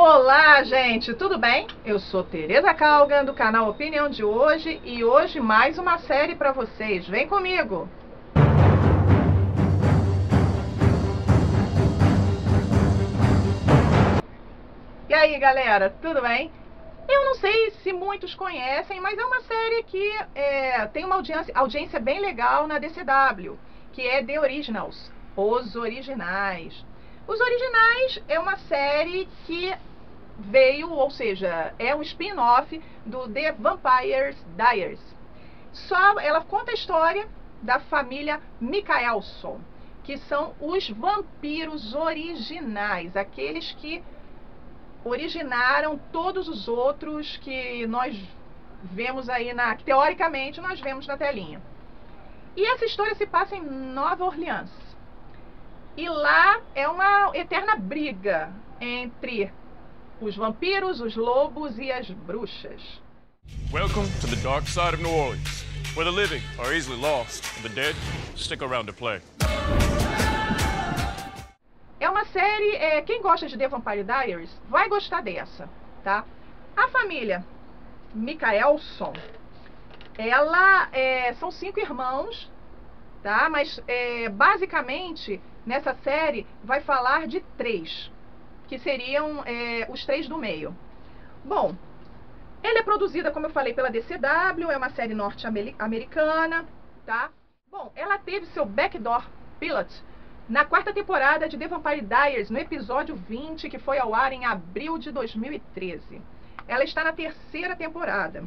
Olá, gente, tudo bem? Eu sou Tereza Calgan do canal Opinião de hoje e hoje mais uma série para vocês. Vem comigo. E aí, galera, tudo bem? Eu não sei se muitos conhecem, mas é uma série que é, tem uma audiência, audiência bem legal na DCW, que é The Originals, Os Originais. Os Originais é uma série que veio, ou seja, é um spin-off do The Vampires Diaries. Só ela conta a história da família Mikaelson, que são os vampiros originais, aqueles que originaram todos os outros que nós vemos aí na, que teoricamente nós vemos na telinha. E essa história se passa em Nova Orleans. E lá é uma eterna briga entre os vampiros, os lobos e as bruxas. Welcome to the dark side of New Orleans, where the living are easily lost and the dead stick around to play. É uma série, é, quem gosta de The Vampire Diaries vai gostar dessa, tá? A família Mikaelson, ela é, são cinco irmãos, tá? Mas é, basicamente nessa série vai falar de três, que seriam é, os três do meio. Bom, ela é produzida, como eu falei, pela DCW, é uma série norte-americana, tá? Bom, ela teve seu backdoor pilot na quarta temporada de The Vampire Diaries, no episódio 20, que foi ao ar em abril de 2013. Ela está na terceira temporada.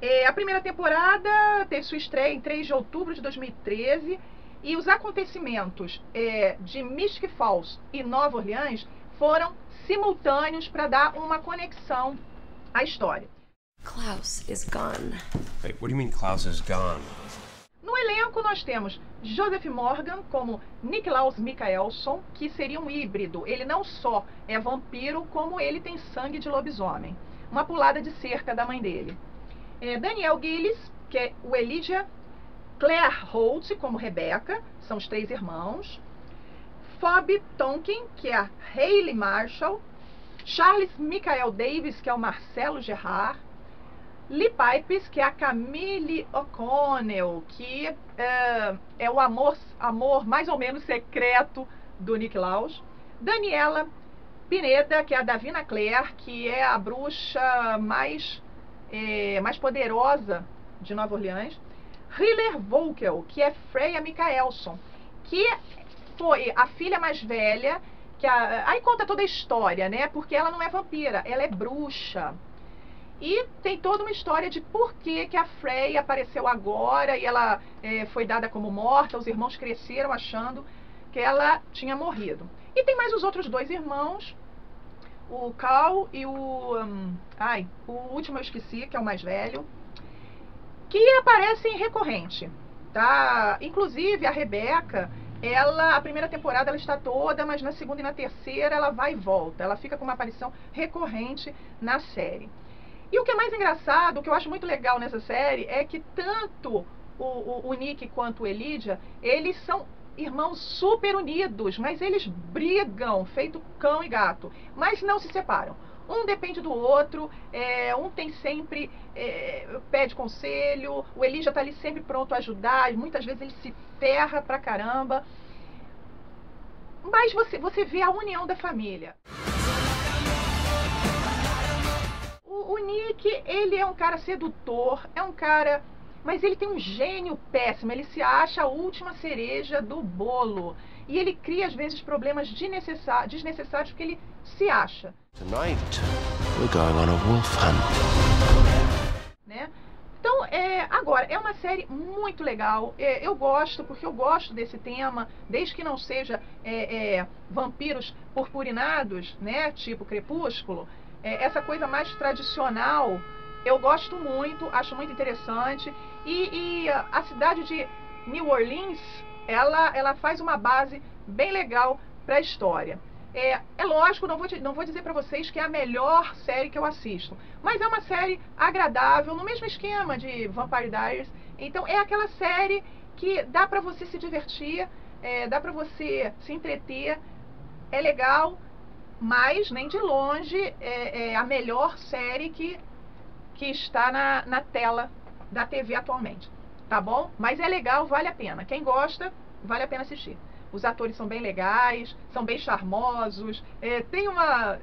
É, a primeira temporada teve sua estreia em 3 de outubro de 2013 e os acontecimentos é, de Mystic Falls e Nova Orleans foram simultâneos para dar uma conexão à história. Klaus is gone. Wait, what do you mean Klaus is gone? No elenco nós temos Joseph Morgan como Niklaus Mikaelson, que seria um híbrido. Ele não só é vampiro, como ele tem sangue de lobisomem. Uma pulada de cerca da mãe dele. É Daniel Gillis, que é o Elijah Claire Holt como Rebecca, são os três irmãos. Phoebe Tonkin, que é a Hayley Marshall. Charles Michael Davis, que é o Marcelo Gerard. Lee Pipes, que é a Camille O'Connell, que é, é, o amor, amor mais ou menos secreto do Nick Laus. Daniela Pineda, que é a Davina Claire, que é a bruxa mais, é, mais poderosa de Nova Orleans. Hiller Volkel, que é Freya Michaelson, que foi a filha mais velha, que a, aí conta toda a história, né? Porque ela não é vampira, ela é bruxa. E tem toda uma história de por que, que a Freya apareceu agora e ela é, foi dada como morta. Os irmãos cresceram achando que ela tinha morrido. E tem mais os outros dois irmãos, o Cal e o. Um, ai, o último eu esqueci, que é o mais velho, que aparecem recorrente. Tá? Inclusive a Rebeca, ela, a primeira temporada ela está toda, mas na segunda e na terceira ela vai e volta. Ela fica com uma aparição recorrente na série. E o que é mais engraçado, o que eu acho muito legal nessa série, é que tanto o, o, o Nick quanto o Elidia, eles são irmãos super unidos, mas eles brigam, feito cão e gato, mas não se separam. Um depende do outro, é, um tem sempre, é, pede conselho, o Elija está ali sempre pronto a ajudar, muitas vezes ele se ferra pra caramba. Mas você, você vê a união da família. O, o Nick, ele é um cara sedutor, é um cara mas ele tem um gênio péssimo, ele se acha a última cereja do bolo. E ele cria, às vezes, problemas desnecessários porque ele se acha. Tonight, we're going on a wolf hunt. Né? Então, é, agora, é uma série muito legal. É, eu gosto, porque eu gosto desse tema, desde que não seja é, é vampiros purpurinados, né? Tipo Crepúsculo. É, essa coisa mais tradicional eu gosto muito, acho muito interessante. E, e a cidade de New Orleans, ela, ela faz uma base bem legal para a história. É, é lógico, não vou, não vou dizer para vocês que é a melhor série que eu assisto, mas é uma série agradável, no mesmo esquema de Vampire Diaries. Então é aquela série que dá para você se divertir, é, dá para você se entreter, é legal mas nem de longe é, é a melhor série que, que está na, na tela da TV atualmente. Tá bom? Mas é legal, vale a pena. Quem gosta, vale a pena assistir. Os atores são bem legais, são bem charmosos. É, tem uma.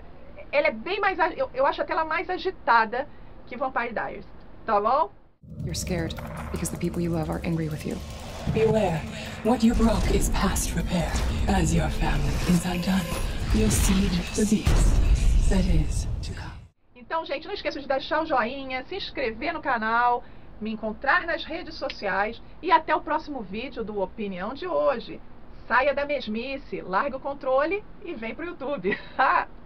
Ela é bem mais. Eu, eu acho até ela mais agitada que Vampire Diaries. Tá bom? You're scared because the people you love are angry with you. Beware, what you broke is past repair. As your family is undone, you'll see the beast that is to come. Então, gente, não esqueça de deixar o joinha, se inscrever no canal, me encontrar nas redes sociais e até o próximo vídeo do Opinião de hoje. Saia da mesmice, larga o controle e vem pro YouTube.